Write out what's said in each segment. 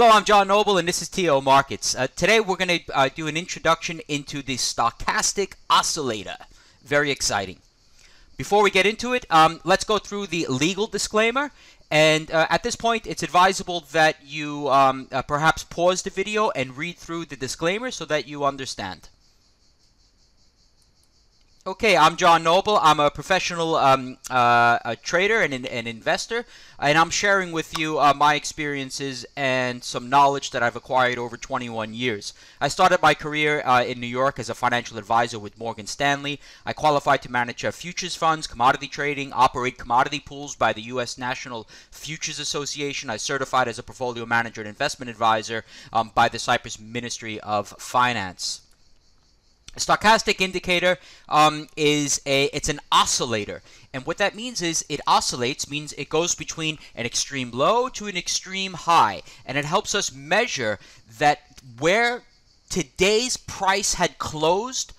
Hello, I'm John Noble, and this is TIO Markets. Uh, today, we're going to uh, do an introduction into the stochastic oscillator. Very exciting. Before we get into it, um, let's go through the legal disclaimer. And uh, at this point, it's advisable that you um, uh, perhaps pause the video and read through the disclaimer so that you understand. Okay, I'm John Noble. I'm a professional um, uh, a trader and an investor, and I'm sharing with you uh, my experiences and some knowledge that I've acquired over 21 years. I started my career uh, in New York as a financial advisor with Morgan Stanley. I qualified to manage uh, futures funds, commodity trading, operate commodity pools by the U.S. National Futures Association. I certified as a portfolio manager and investment advisor um, by the Cyprus Ministry of Finance. Stochastic indicator um, is a it's an oscillator, and what that means is it oscillates means it goes between an extreme low to an extreme high, and it helps us measure that where today's price had closed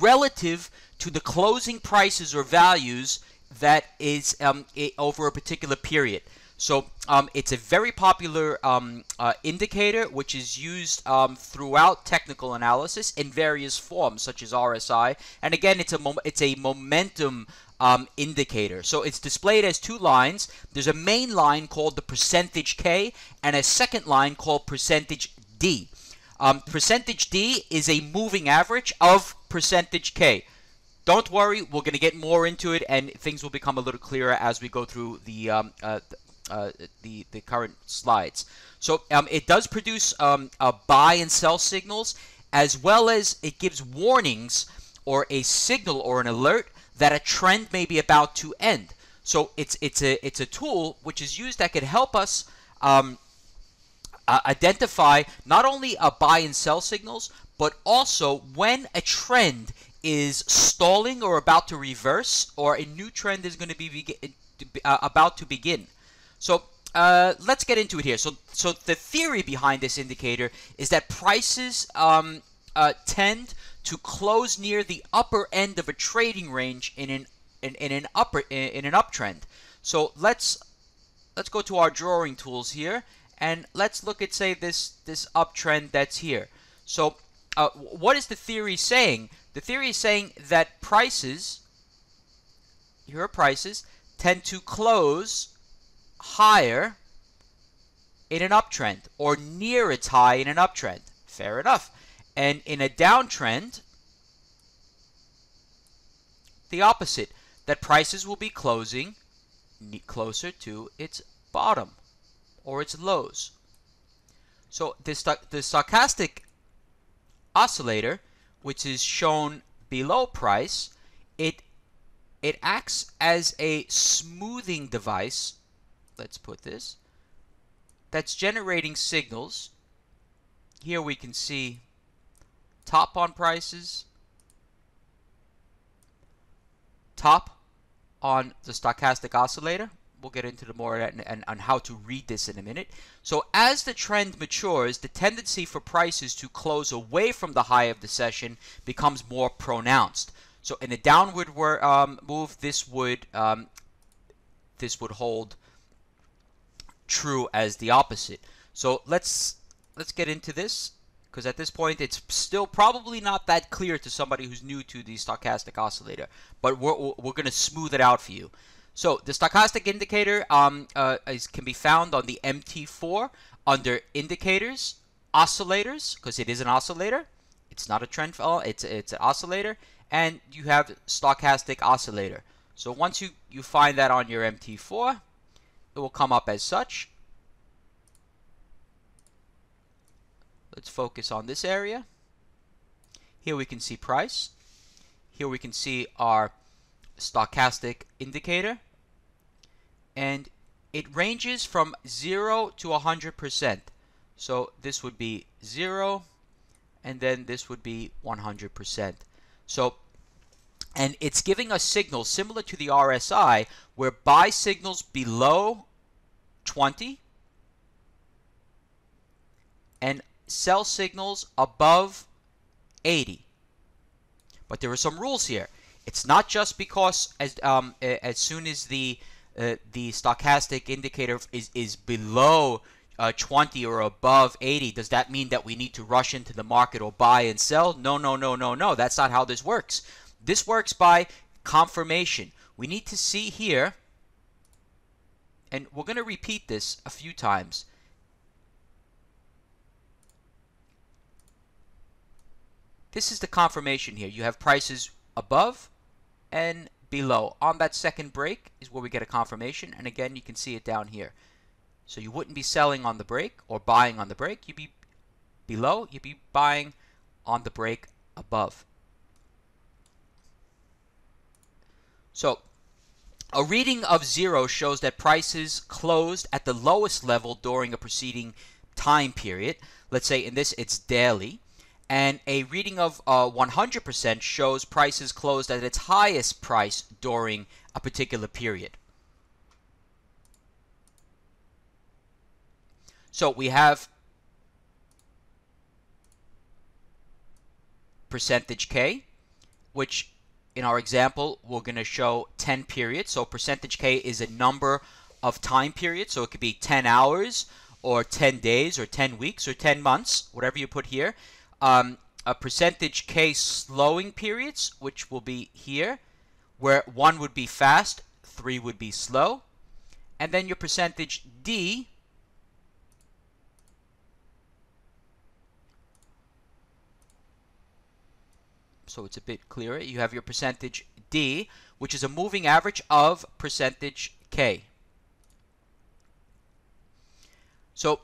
relative to the closing prices or values that is um, over a particular period. So um, it's a very popular um, uh, indicator which is used um, throughout technical analysis in various forms such as RSI. And again, it's a it's a momentum um, indicator. So it's displayed as two lines. There's a main line called the percentage K and a second line called percentage D. Um, percentage D is a moving average of percentage K. Don't worry, we're going to get more into it, and things will become a little clearer as we go through the um, uh, uh, the the current slides. So um, it does produce um, buy and sell signals, as well as it gives warnings or a signal or an alert that a trend may be about to end. So it's it's a it's a tool which is used that could help us um, uh, identify not only a buy and sell signals, but also when a trend is stalling or about to reverse, or a new trend is going to be uh, about to begin. So uh, let's get into it here. So, so the theory behind this indicator is that prices um, uh, tend to close near the upper end of a trading range in an in, in an upper in, in an uptrend. So let's let's go to our drawing tools here and let's look at say this this uptrend that's here. So uh, what is the theory saying? The theory is saying that prices here are prices tend to close higher in an uptrend or near its high in an uptrend. Fair enough. And in a downtrend, the opposite, that prices will be closing closer to its bottom or its lows. So the, the stochastic oscillator, which is shown below price, it it acts as a smoothing device let's put this, that's generating signals. Here we can see top on prices, top on the stochastic oscillator. We'll get into the more and, and, and how to read this in a minute. So as the trend matures, the tendency for prices to close away from the high of the session becomes more pronounced. So in a downward um, move, this would um, this would hold true as the opposite. So let's let's get into this because at this point it's still probably not that clear to somebody who's new to the stochastic oscillator, but we're, we're going to smooth it out for you. So the stochastic indicator um, uh, is, can be found on the MT4 under indicators, oscillators, because it is an oscillator. It's not a trend, uh, it's, it's an oscillator. And you have stochastic oscillator. So once you, you find that on your MT4, it will come up as such. Let's focus on this area. Here we can see price. Here we can see our stochastic indicator. And it ranges from 0 to 100%. So this would be 0 and then this would be 100%. So and it's giving us signals similar to the RSI where buy signals below 20 and sell signals above 80. But there are some rules here. It's not just because as um, as soon as the uh, the stochastic indicator is is below uh, 20 or above 80, does that mean that we need to rush into the market or buy and sell? No, no, no, no, no. That's not how this works. This works by confirmation. We need to see here, and we're going to repeat this a few times. This is the confirmation here. You have prices above and below. On that second break is where we get a confirmation, and again, you can see it down here. So you wouldn't be selling on the break or buying on the break. You'd be below, you'd be buying on the break above. So a reading of zero shows that prices closed at the lowest level during a preceding time period. Let's say in this it's daily. And a reading of uh, 100% shows prices closed at its highest price during a particular period. So we have percentage K, which in our example, we're going to show 10 periods. So percentage K is a number of time periods. So it could be 10 hours or 10 days or 10 weeks or 10 months, whatever you put here. Um, a percentage K slowing periods, which will be here, where one would be fast, three would be slow. And then your percentage D, so it's a bit clearer. You have your percentage D, which is a moving average of percentage K. So uh,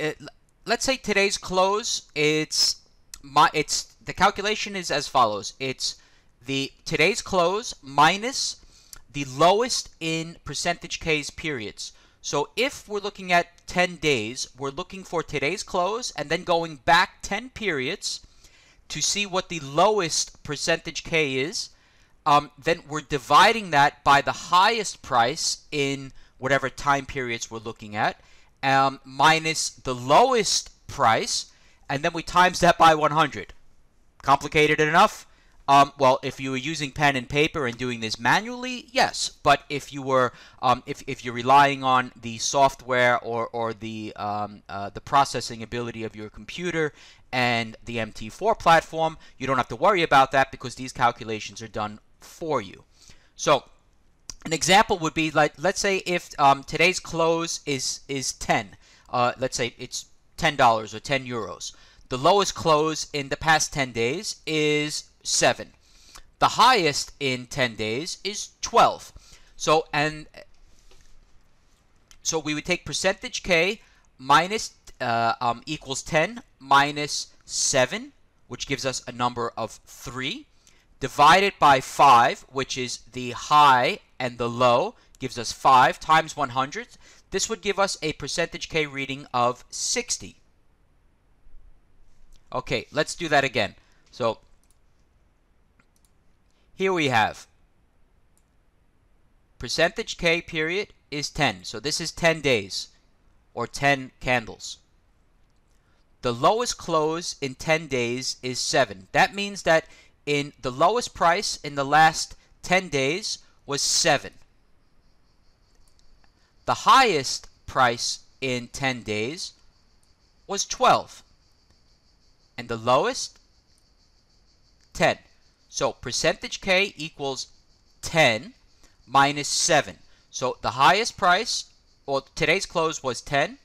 it, let's say today's close, it's my it's the calculation is as follows. It's the today's close minus the lowest in percentage K's periods. So if we're looking at 10 days, we're looking for today's close and then going back 10 periods to see what the lowest percentage K is, um, then we're dividing that by the highest price in whatever time periods we're looking at, um, minus the lowest price, and then we times that by 100. Complicated enough? Um, well, if you were using pen and paper and doing this manually, yes. But if you were, um, if, if you're relying on the software or, or the um, uh, the processing ability of your computer and the MT4 platform, you don't have to worry about that because these calculations are done for you. So an example would be like, let's say if um, today's close is is 10, uh, let's say it's $10 or 10 euros. The lowest close in the past 10 days is 7. The highest in 10 days is 12. So and so we would take percentage K minus uh, um, equals 10 minus 7, which gives us a number of 3, divided by 5, which is the high and the low, gives us 5 times 100. This would give us a percentage K reading of 60. Okay, let's do that again. So here we have percentage K period is 10. So this is 10 days or 10 candles. The lowest close in 10 days is 7. That means that in the lowest price in the last 10 days was 7. The highest price in 10 days was 12. And the lowest 10. So percentage K equals 10 minus 7. So the highest price, or today's close was 10,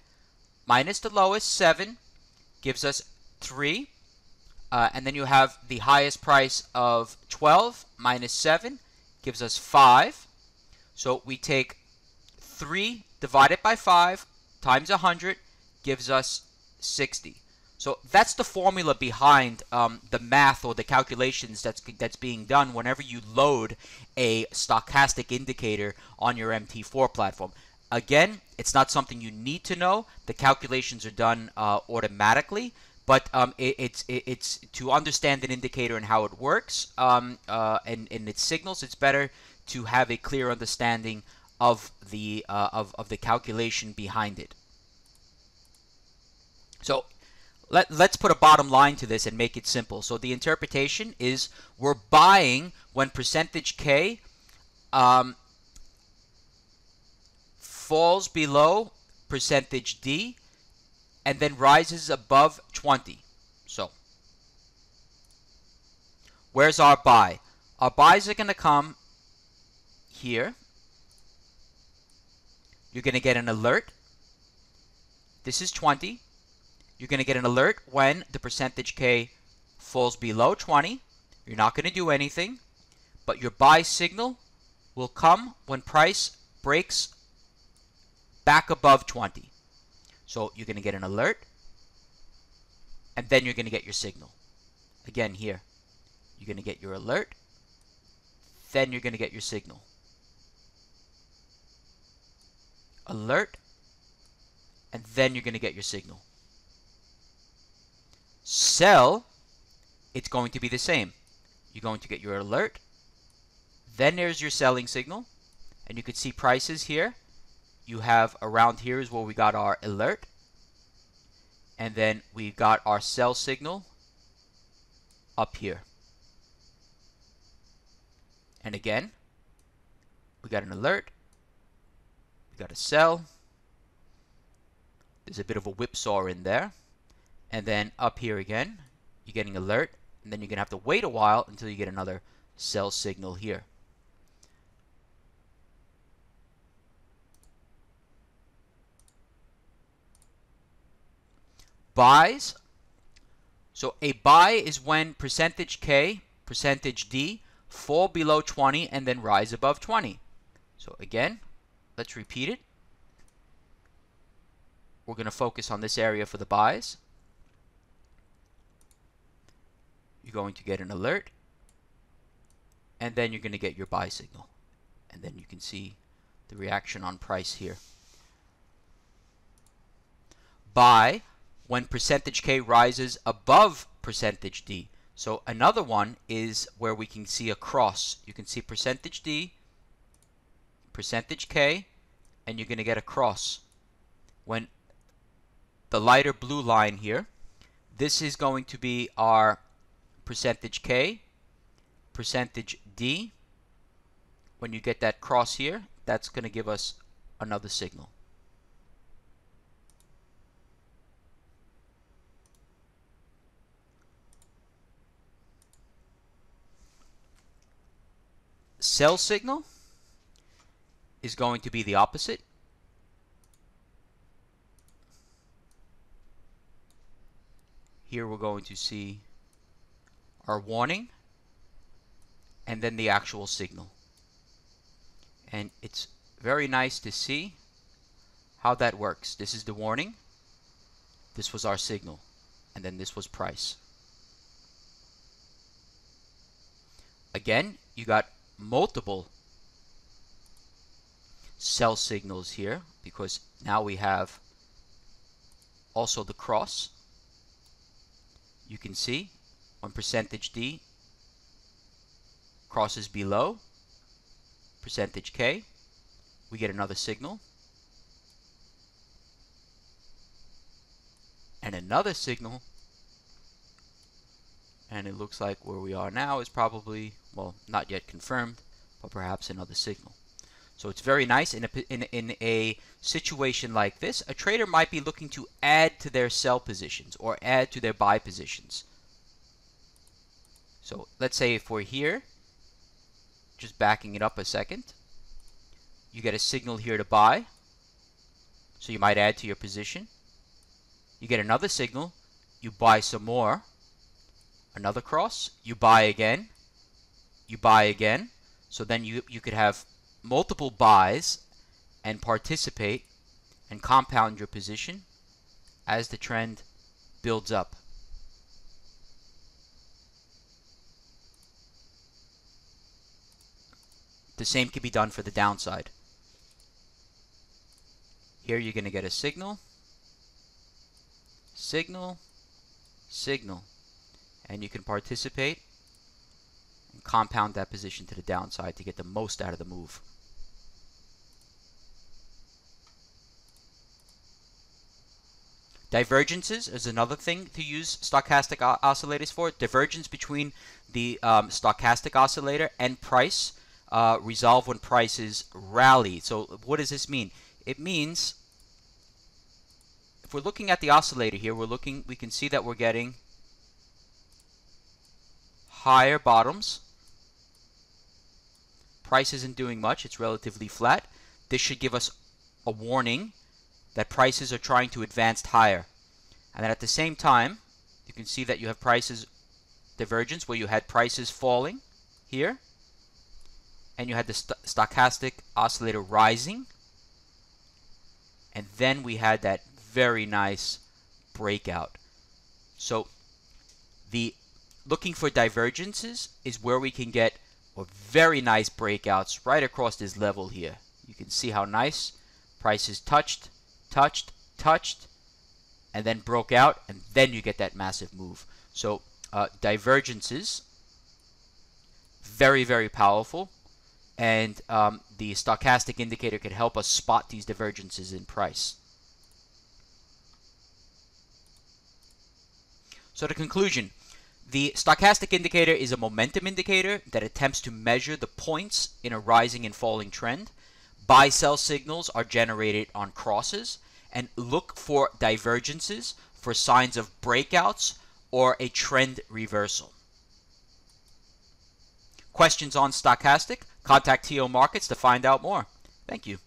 minus the lowest 7, gives us 3. Uh, and then you have the highest price of 12 minus 7 gives us 5. So we take 3 divided by 5 times 100 gives us 60. So that's the formula behind um, the math or the calculations that's that's being done whenever you load a stochastic indicator on your MT4 platform. Again, it's not something you need to know. The calculations are done uh, automatically, but um, it, it's it, it's to understand an indicator and how it works um, uh, and, and its signals. It's better to have a clear understanding of the uh, of of the calculation behind it. So let, let's put a bottom line to this and make it simple. So the interpretation is we're buying when percentage K um, falls below percentage D and then rises above 20. So, where's our buy? Our buys are going to come here. You're going to get an alert. This is 20. You're going to get an alert when the percentage K falls below 20. You're not going to do anything, but your buy signal will come when price breaks back above 20. So you're going to get an alert, and then you're going to get your signal. Again, here, you're going to get your alert, then you're going to get your signal. Alert, and then you're going to get your signal. Sell, it's going to be the same. You're going to get your alert, then there's your selling signal, and you can see prices here you have around here is where we got our alert. And then we got our sell signal up here. And again, we got an alert. We got a sell. There's a bit of a whipsaw in there. And then up here again, you're getting alert. And then you're going to have to wait a while until you get another sell signal here. Buys. So a buy is when percentage K, percentage D fall below 20 and then rise above 20. So again, let's repeat it. We're going to focus on this area for the buys. You're going to get an alert. And then you're going to get your buy signal. And then you can see the reaction on price here. Buy when percentage K rises above percentage D. So another one is where we can see a cross. You can see percentage D, percentage K, and you're going to get a cross. When the lighter blue line here, this is going to be our percentage K, percentage D. When you get that cross here, that's going to give us another signal. Sell signal is going to be the opposite. Here we're going to see our warning and then the actual signal. And it's very nice to see how that works. This is the warning. This was our signal. And then this was price. Again, you got multiple sell signals here because now we have also the cross. You can see when percentage D crosses below percentage K, we get another signal. And another signal. And it looks like where we are now is probably well, not yet confirmed, but perhaps another signal. So it's very nice. In a, in, in a situation like this, a trader might be looking to add to their sell positions or add to their buy positions. So let's say if we're here, just backing it up a second, you get a signal here to buy. So you might add to your position. You get another signal, you buy some more. Another cross, you buy again you buy again. So then you, you could have multiple buys and participate and compound your position as the trend builds up. The same can be done for the downside. Here you're going to get a signal, signal, signal, and you can participate and compound that position to the downside to get the most out of the move. Divergences is another thing to use stochastic oscillators for. Divergence between the um, stochastic oscillator and price uh, resolve when prices rally. So what does this mean? It means if we're looking at the oscillator here, we're looking, we can see that we're getting higher bottoms. Price isn't doing much. It's relatively flat. This should give us a warning that prices are trying to advance higher. And then at the same time, you can see that you have prices divergence where you had prices falling here and you had the st stochastic oscillator rising and then we had that very nice breakout. So the looking for divergences is where we can get very nice breakouts right across this level here. You can see how nice prices touched, touched, touched, and then broke out, and then you get that massive move. So uh, divergences, very, very powerful. And um, the stochastic indicator can help us spot these divergences in price. So the conclusion, the stochastic indicator is a momentum indicator that attempts to measure the points in a rising and falling trend. Buy sell signals are generated on crosses and look for divergences for signs of breakouts or a trend reversal. Questions on stochastic? Contact TIO Markets to find out more. Thank you.